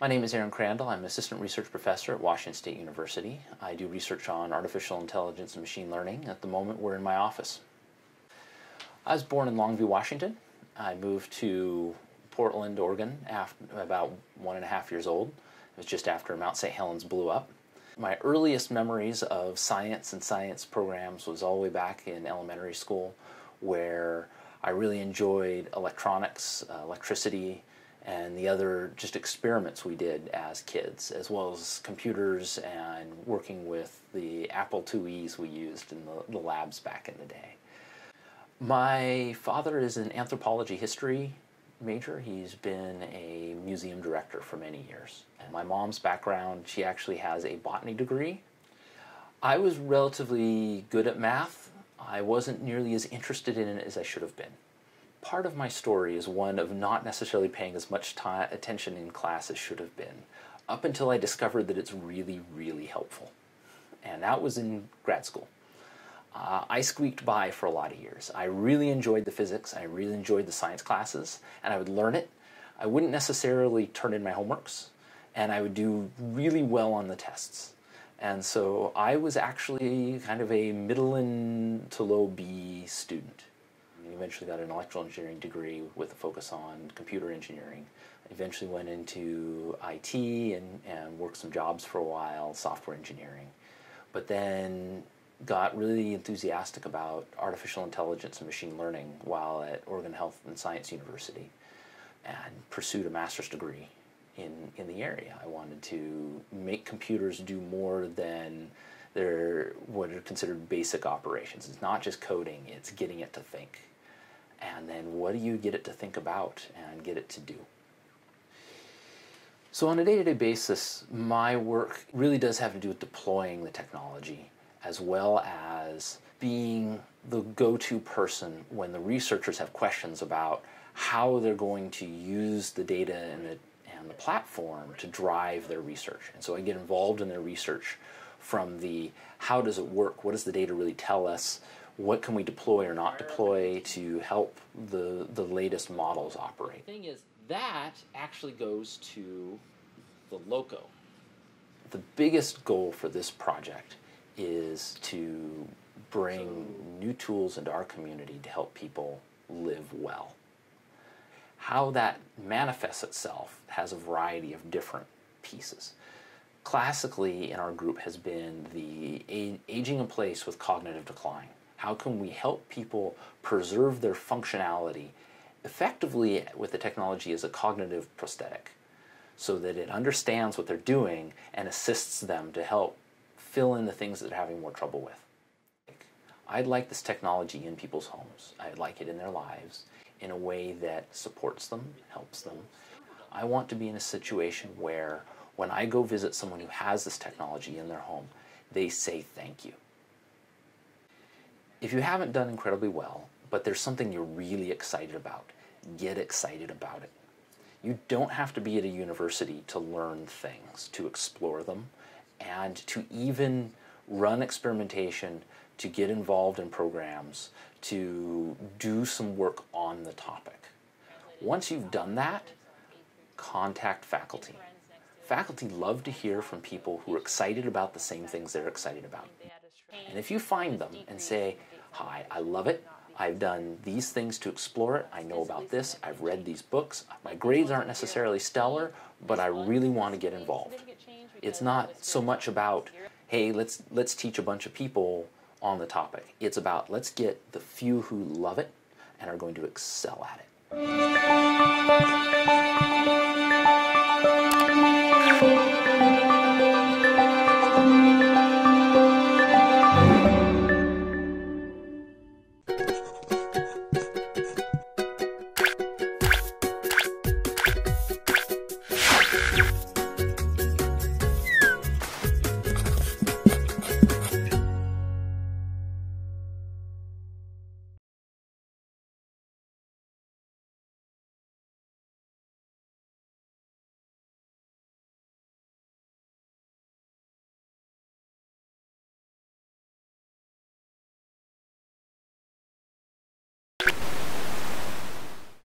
My name is Aaron Crandall. I'm an assistant research professor at Washington State University. I do research on artificial intelligence and machine learning. At the moment, we're in my office. I was born in Longview, Washington. I moved to Portland, Oregon, after about one and a half years old. It was just after Mount St. Helens blew up. My earliest memories of science and science programs was all the way back in elementary school, where I really enjoyed electronics, uh, electricity, and the other just experiments we did as kids, as well as computers and working with the Apple IIe's we used in the, the labs back in the day. My father is an anthropology history major. He's been a museum director for many years. And my mom's background, she actually has a botany degree. I was relatively good at math. I wasn't nearly as interested in it as I should have been part of my story is one of not necessarily paying as much attention in class as should have been, up until I discovered that it's really, really helpful. And that was in grad school. Uh, I squeaked by for a lot of years. I really enjoyed the physics, I really enjoyed the science classes, and I would learn it. I wouldn't necessarily turn in my homeworks, and I would do really well on the tests. And so I was actually kind of a middle and to low B student eventually got an electrical engineering degree with a focus on computer engineering. Eventually went into IT and, and worked some jobs for a while, software engineering. But then got really enthusiastic about artificial intelligence and machine learning while at Oregon Health and Science University and pursued a master's degree in, in the area. I wanted to make computers do more than their what are considered basic operations. It's not just coding, it's getting it to think and then what do you get it to think about and get it to do? So, on a day to day basis, my work really does have to do with deploying the technology as well as being the go to person when the researchers have questions about how they're going to use the data and the, and the platform to drive their research. And so I get involved in their research from the how does it work, what does the data really tell us, what can we deploy or not deploy to help the, the latest models operate. The thing is, that actually goes to the loco. The biggest goal for this project is to bring new tools into our community to help people live well. How that manifests itself has a variety of different pieces. Classically, in our group, has been the aging in place with cognitive decline how can we help people preserve their functionality effectively with the technology as a cognitive prosthetic so that it understands what they're doing and assists them to help fill in the things that they're having more trouble with. I'd like this technology in people's homes. I'd like it in their lives in a way that supports them, helps them. I want to be in a situation where when I go visit someone who has this technology in their home, they say thank you. If you haven't done incredibly well, but there's something you're really excited about, get excited about it. You don't have to be at a university to learn things, to explore them, and to even run experimentation, to get involved in programs, to do some work on the topic. Once you've done that, contact faculty. Faculty love to hear from people who are excited about the same things they're excited about. And if you find them and say, Hi, I love it. I've done these things to explore it. I know about this. I've read these books. My grades aren't necessarily stellar, but I really want to get involved. It's not so much about, hey, let's let's teach a bunch of people on the topic. It's about let's get the few who love it and are going to excel at it.